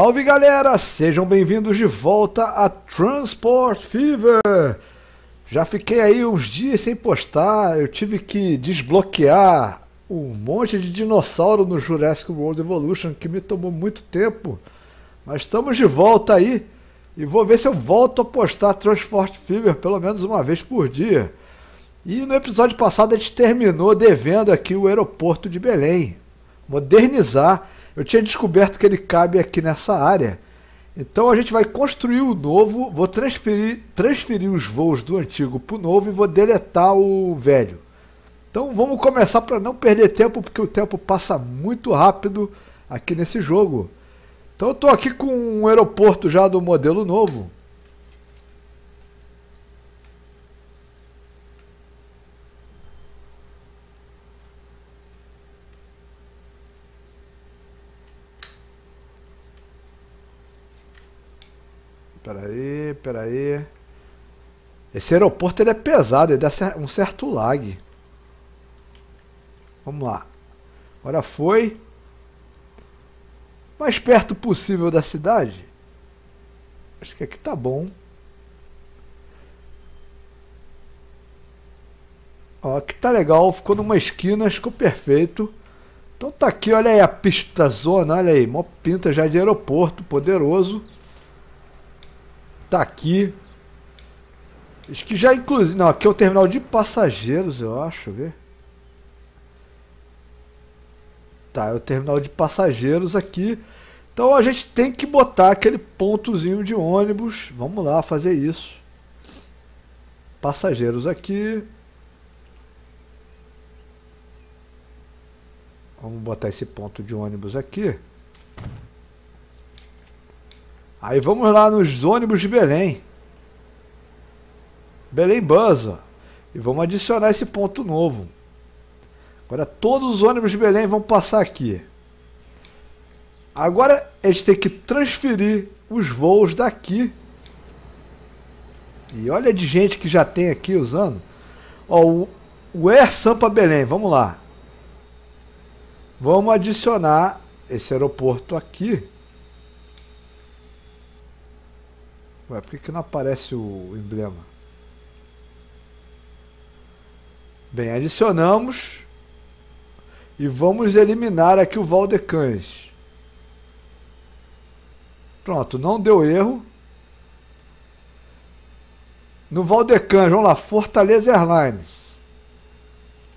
Salve galera, sejam bem-vindos de volta a Transport Fever. Já fiquei aí uns dias sem postar, eu tive que desbloquear um monte de dinossauro no Jurassic World Evolution que me tomou muito tempo. Mas estamos de volta aí e vou ver se eu volto a postar Transport Fever pelo menos uma vez por dia. E no episódio passado a gente terminou devendo aqui o aeroporto de Belém, modernizar eu tinha descoberto que ele cabe aqui nessa área. Então a gente vai construir o novo, vou transferir, transferir os voos do antigo para o novo e vou deletar o velho. Então vamos começar para não perder tempo, porque o tempo passa muito rápido aqui nesse jogo. Então eu estou aqui com um aeroporto já do modelo novo. Pera aí, pera aí. Esse aeroporto ele é pesado, ele dá um certo lag. Vamos lá. Agora foi. Mais perto possível da cidade. Acho que aqui tá bom. Ó, aqui tá legal, ficou numa esquina, ficou perfeito. Então tá aqui, olha aí a pista zona, olha aí, mó pinta já de aeroporto, poderoso. Tá aqui. Acho que já inclusive. Não, aqui é o terminal de passageiros, eu acho, ver. Tá, é o terminal de passageiros aqui. Então a gente tem que botar aquele pontozinho de ônibus. Vamos lá fazer isso. Passageiros aqui. Vamos botar esse ponto de ônibus aqui. Aí vamos lá nos ônibus de Belém. Belém Bus, ó. E vamos adicionar esse ponto novo. Agora todos os ônibus de Belém vão passar aqui. Agora a gente tem que transferir os voos daqui. E olha de gente que já tem aqui usando. Ó, o, o Air Sampa Belém, vamos lá. Vamos adicionar esse aeroporto aqui. Ué, por que, que não aparece o emblema? Bem, adicionamos e vamos eliminar aqui o Valdecães. Pronto, não deu erro. No Valdecães, vamos lá, Fortaleza Airlines.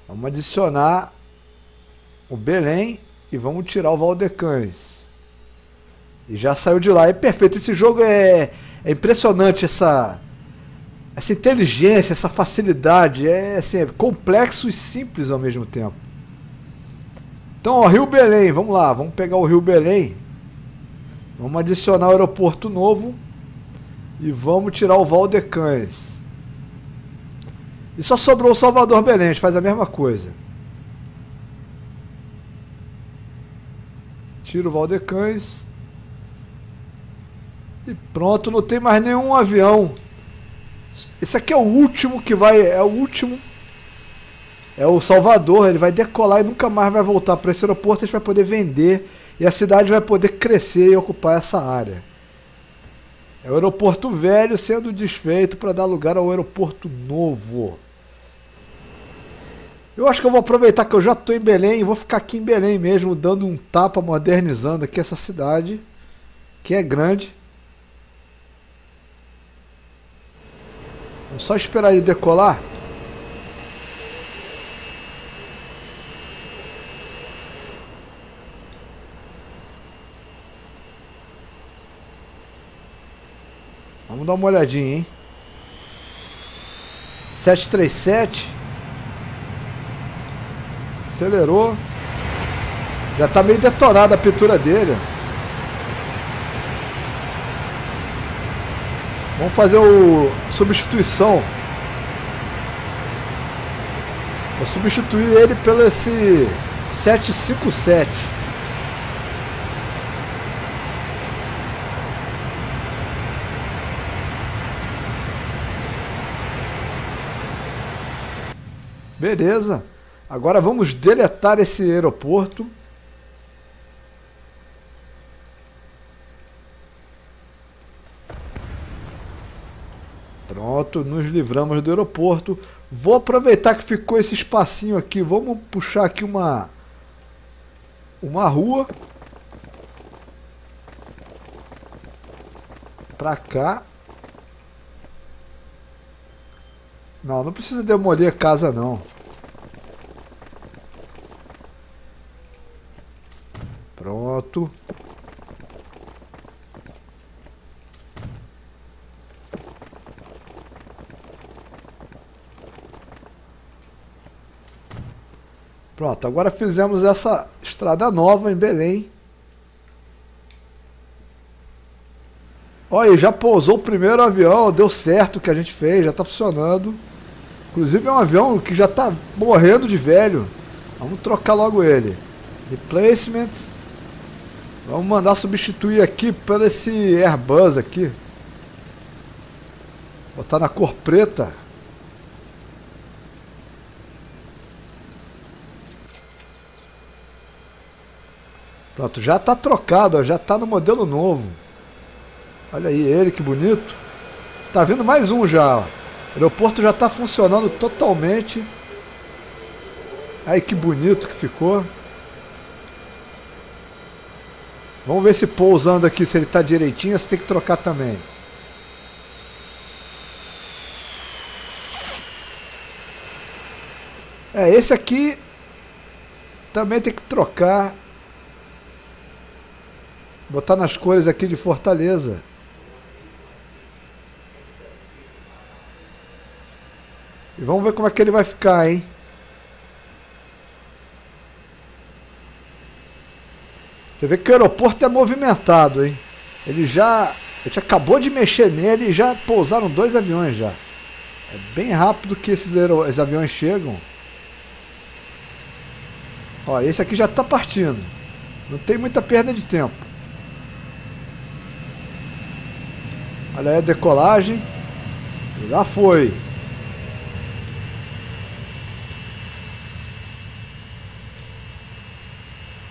Vamos adicionar o Belém e vamos tirar o Valdecães. E já saiu de lá. É perfeito. Esse jogo é é impressionante essa essa inteligência, essa facilidade, é assim, é complexo e simples ao mesmo tempo. Então, ó, Rio Belém, vamos lá, vamos pegar o Rio Belém. Vamos adicionar o aeroporto novo e vamos tirar o Valdecães. E só sobrou o Salvador Belém, a gente faz a mesma coisa. Tira o Valdecães. E pronto, não tem mais nenhum avião. Esse aqui é o último que vai. É o último. É o Salvador. Ele vai decolar e nunca mais vai voltar para esse aeroporto. A gente vai poder vender. E a cidade vai poder crescer e ocupar essa área. É o aeroporto velho sendo desfeito para dar lugar ao aeroporto novo. Eu acho que eu vou aproveitar que eu já estou em Belém e vou ficar aqui em Belém mesmo, dando um tapa, modernizando aqui essa cidade, que é grande. Só esperar ele decolar. Vamos dar uma olhadinha, hein? 737 Acelerou Já tá meio detonada a pintura dele Vamos fazer o substituição. Vou substituir ele pelo esse 757. Beleza. Agora vamos deletar esse aeroporto. Pronto, nos livramos do aeroporto. Vou aproveitar que ficou esse espacinho aqui. Vamos puxar aqui uma uma rua pra cá. Não, não precisa demolir a casa não. Pronto. Pronto, agora fizemos essa estrada nova em Belém. Olha, já pousou o primeiro avião, deu certo o que a gente fez, já está funcionando. Inclusive é um avião que já está morrendo de velho. Vamos trocar logo ele. Replacement. Vamos mandar substituir aqui por esse Airbus aqui. Botar na cor preta. Pronto, já está trocado, ó, já está no modelo novo. Olha aí ele, que bonito. Tá vindo mais um já. Ó. O aeroporto já está funcionando totalmente. Aí que bonito que ficou. Vamos ver se pousando aqui, se ele está direitinho, você tem que trocar também. É, esse aqui também tem que trocar. Botar nas cores aqui de Fortaleza. E vamos ver como é que ele vai ficar, hein? Você vê que o aeroporto é movimentado, hein? Ele já. A gente acabou de mexer nele e já pousaram dois aviões já. É bem rápido que esses, esses aviões chegam. Ó, esse aqui já está partindo. Não tem muita perda de tempo. Olha aí a decolagem. E lá foi.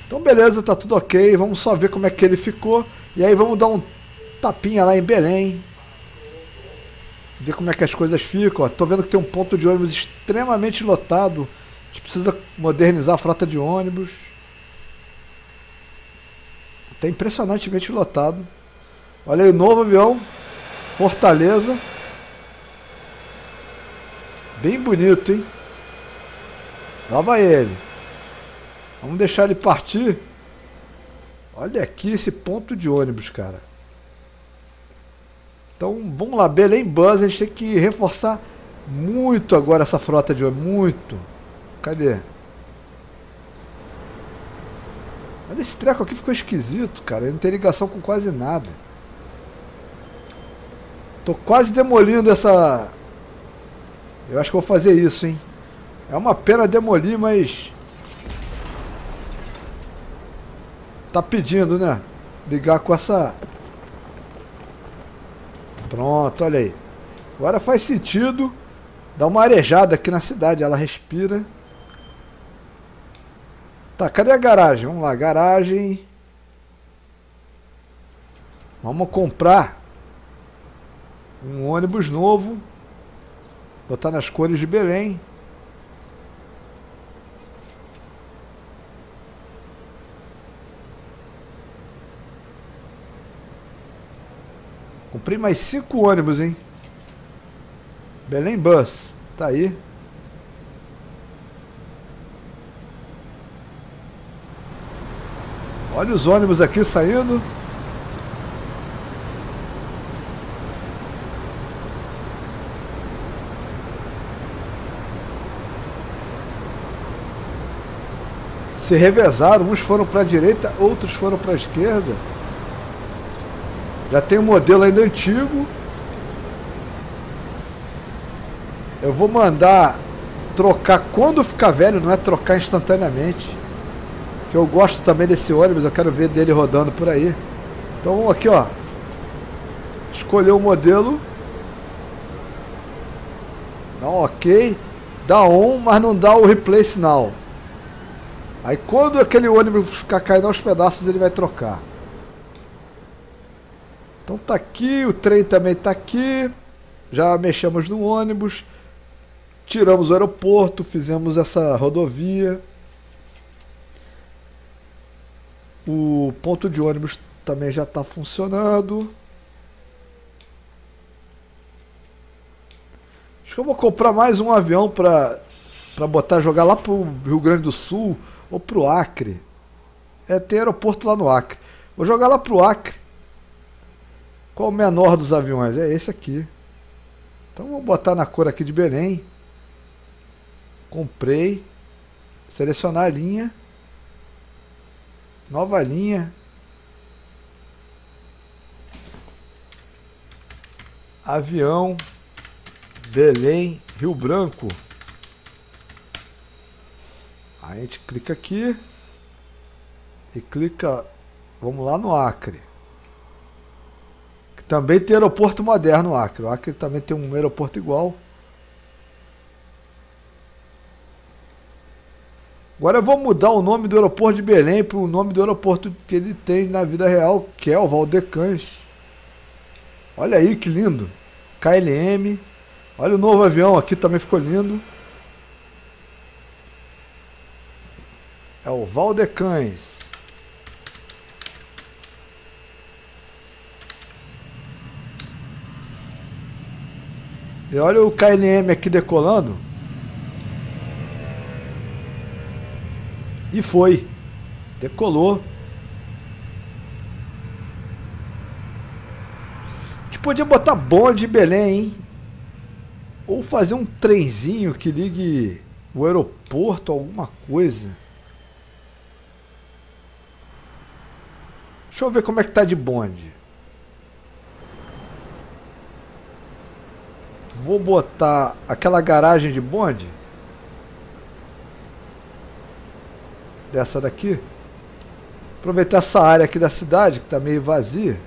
Então beleza, tá tudo ok. Vamos só ver como é que ele ficou. E aí vamos dar um tapinha lá em Belém. Ver como é que as coisas ficam. Ó, tô vendo que tem um ponto de ônibus extremamente lotado. A gente precisa modernizar a frota de ônibus. Tá impressionantemente lotado. Olha aí o novo avião. Fortaleza. Bem bonito, hein? Lá vai ele. Vamos deixar ele partir. Olha aqui esse ponto de ônibus, cara. Então, vamos lá. Belém Bus, a gente tem que reforçar muito agora essa frota de ônibus. Muito. Cadê? Olha esse treco aqui ficou esquisito, cara. Ele não tem ligação com quase nada. Tô quase demolindo essa... Eu acho que vou fazer isso, hein? É uma pena demolir, mas... Tá pedindo, né? Ligar com essa... Pronto, olha aí. Agora faz sentido dar uma arejada aqui na cidade. Ela respira. Tá, cadê a garagem? Vamos lá, garagem. Vamos comprar um ônibus novo, botar nas cores de Belém. Comprei mais cinco ônibus, hein? Belém Bus, tá aí. Olha os ônibus aqui saindo. Se revezaram, uns foram para a direita, outros foram para a esquerda. Já tem um modelo ainda antigo. Eu vou mandar trocar quando ficar velho, não é trocar instantaneamente. Que eu gosto também desse ônibus, eu quero ver dele rodando por aí. Então aqui ó. Escolher o modelo. Dá um ok. Dá on, mas não dá o replace now. Aí quando aquele ônibus ficar caindo aos pedaços, ele vai trocar. Então tá aqui, o trem também tá aqui. já mexemos no ônibus, tiramos o aeroporto, fizemos essa rodovia. O ponto de ônibus também já está funcionando. Acho que eu vou comprar mais um avião para para botar jogar lá pro Rio Grande do Sul ou pro Acre. É, tem aeroporto lá no Acre. Vou jogar lá pro Acre. Qual o menor dos aviões? É esse aqui. Então vou botar na cor aqui de Belém. Comprei. Selecionar a linha. Nova linha. Avião. Belém, Rio Branco. A gente clica aqui e clica, vamos lá no Acre. Que também tem aeroporto moderno no Acre. O Acre também tem um aeroporto igual. Agora eu vou mudar o nome do aeroporto de Belém para o nome do aeroporto que ele tem na vida real, que é o Valdecães. Olha aí que lindo. KLM. Olha o novo avião aqui, também ficou lindo. É o Valdecães. E olha o KLM aqui decolando. E foi. Decolou. A gente podia botar bonde em Belém, hein? Ou fazer um trenzinho que ligue o aeroporto, alguma coisa. Deixa eu ver como é que tá de bonde. Vou botar aquela garagem de bonde. Dessa daqui. Aproveitar essa área aqui da cidade, que está meio vazia.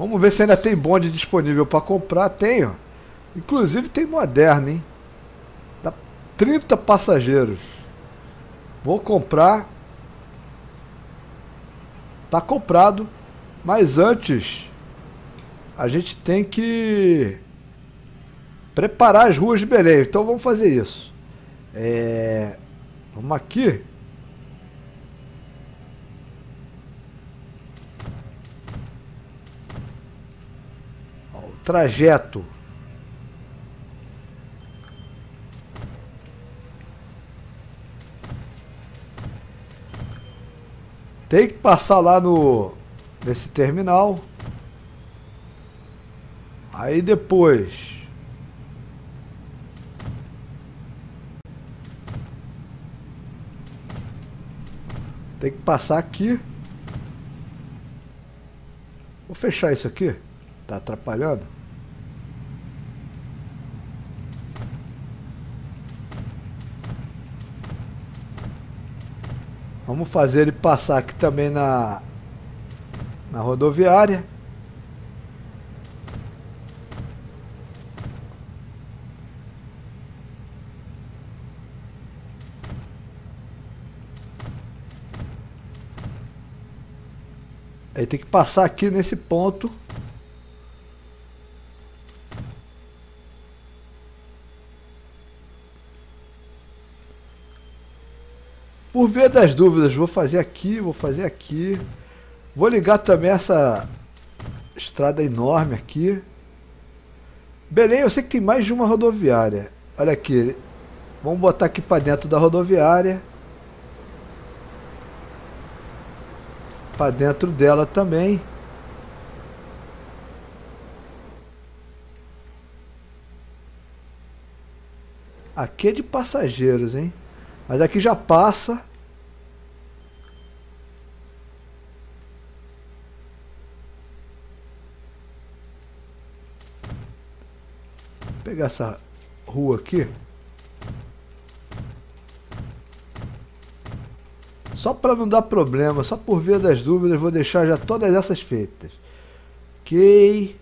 Vamos ver se ainda tem bonde disponível para comprar. Tenho. Inclusive tem moderno, hein? 30 passageiros. Vou comprar. Tá comprado. Mas antes a gente tem que preparar as ruas de Belém. Então vamos fazer isso. É... Vamos aqui. O trajeto Tem que passar lá no nesse terminal. Aí depois tem que passar aqui. Vou fechar isso aqui. Tá atrapalhando. Vamos fazer ele passar aqui também na, na rodoviária. Aí tem que passar aqui nesse ponto. Via das dúvidas, vou fazer aqui, vou fazer aqui. Vou ligar também essa estrada enorme aqui. Belém, eu sei que tem mais de uma rodoviária. Olha aqui. Vamos botar aqui para dentro da rodoviária. Para dentro dela também. Aqui é de passageiros, hein? Mas aqui já passa. Pegar essa rua aqui. Só para não dar problema, só por via das dúvidas, vou deixar já todas essas feitas. Ok.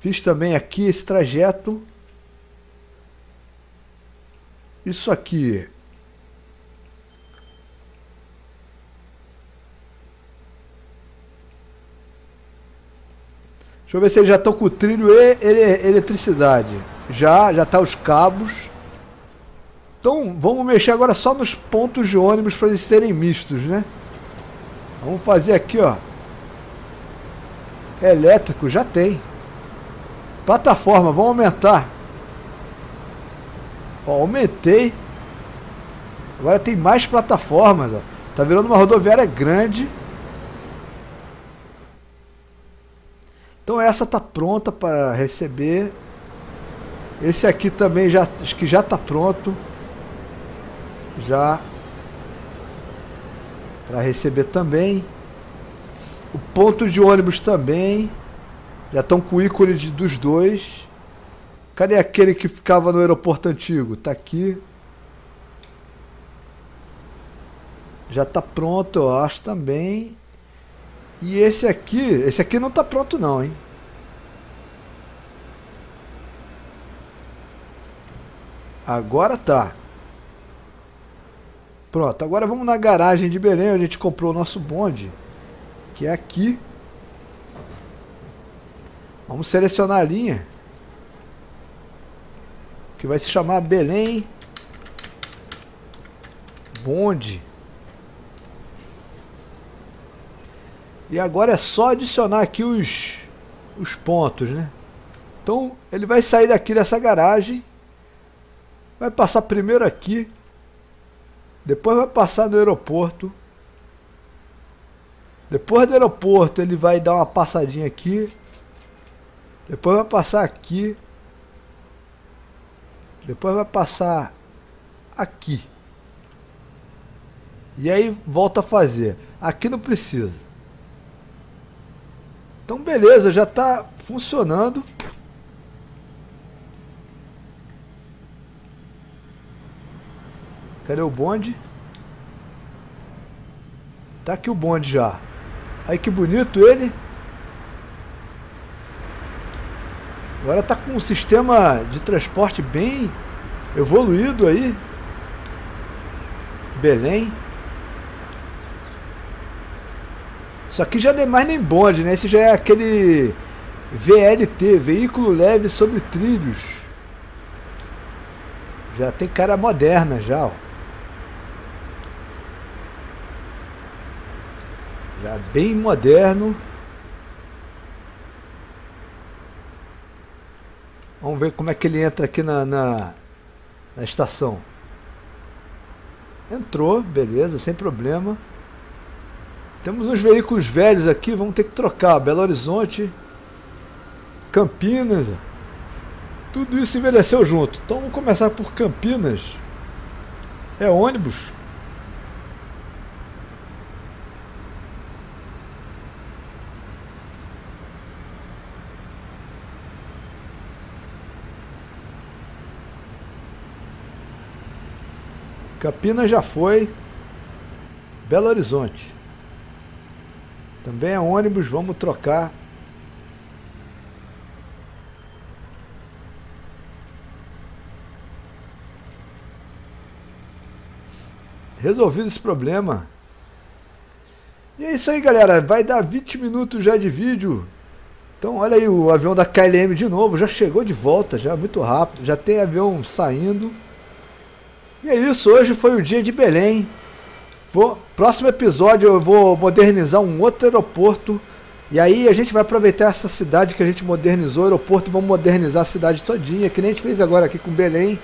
Fiz também aqui esse trajeto. Isso aqui. Deixa eu ver se eles já estão com o trilho e eletricidade. Já, já tá os cabos. Então, vamos mexer agora só nos pontos de ônibus para eles serem mistos, né? Vamos fazer aqui, ó. Elétrico, já tem. Plataforma, vamos aumentar. Ó, aumentei. Agora tem mais plataformas, ó. Tá virando uma rodoviária grande. Então essa tá pronta para receber. Esse aqui também já acho que já tá pronto. Já para receber também. O ponto de ônibus também. Já estão com o ícone de, dos dois. Cadê aquele que ficava no aeroporto antigo? Tá aqui. Já tá pronto, eu acho também. E esse aqui, esse aqui não tá pronto não, hein? Agora tá. Pronto, agora vamos na garagem de Belém, onde a gente comprou o nosso bonde. Que é aqui. Vamos selecionar a linha. Que vai se chamar Belém Bonde. E agora é só adicionar aqui os, os pontos, né? Então ele vai sair daqui dessa garagem. Vai passar primeiro aqui. Depois vai passar no aeroporto. Depois do aeroporto ele vai dar uma passadinha aqui. Depois vai passar aqui. Depois vai passar aqui. E aí volta a fazer. Aqui não precisa. Então beleza, já está funcionando. Cadê o bonde? Tá aqui o bonde já. Aí que bonito ele. Agora tá com um sistema de transporte bem evoluído aí. Belém. Isso aqui já não é mais nem bonde, né? Esse já é aquele VLT, veículo leve sobre trilhos. Já tem cara moderna já, ó. Já bem moderno. Vamos ver como é que ele entra aqui na, na, na estação. Entrou, beleza, sem problema. Temos uns veículos velhos aqui, vamos ter que trocar. Belo Horizonte, Campinas. Tudo isso envelheceu junto. Então vamos começar por Campinas. É ônibus. Campinas já foi. Belo Horizonte. Também é ônibus, vamos trocar. Resolvido esse problema. E é isso aí, galera. Vai dar 20 minutos já de vídeo. Então, olha aí o avião da KLM de novo. Já chegou de volta, já muito rápido. Já tem avião saindo. E é isso. Hoje foi o dia de Belém. Vou, próximo episódio eu vou modernizar um outro aeroporto. E aí a gente vai aproveitar essa cidade que a gente modernizou, o aeroporto, e vamos modernizar a cidade todinha, que nem a gente fez agora aqui com Belém.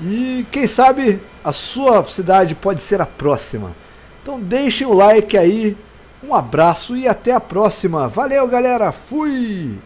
E quem sabe a sua cidade pode ser a próxima. Então deixem o like aí, um abraço e até a próxima. Valeu galera, fui!